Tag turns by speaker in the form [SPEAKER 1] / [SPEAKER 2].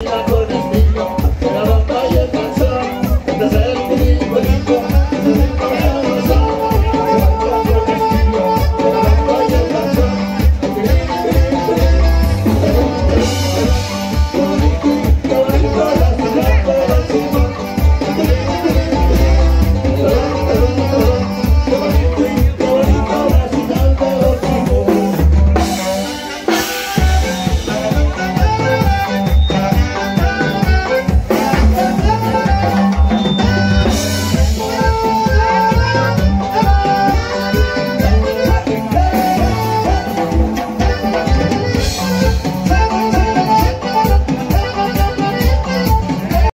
[SPEAKER 1] Love